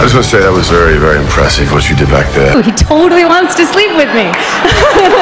I just want to say that was very, very impressive what you did back there. He totally wants to sleep with me.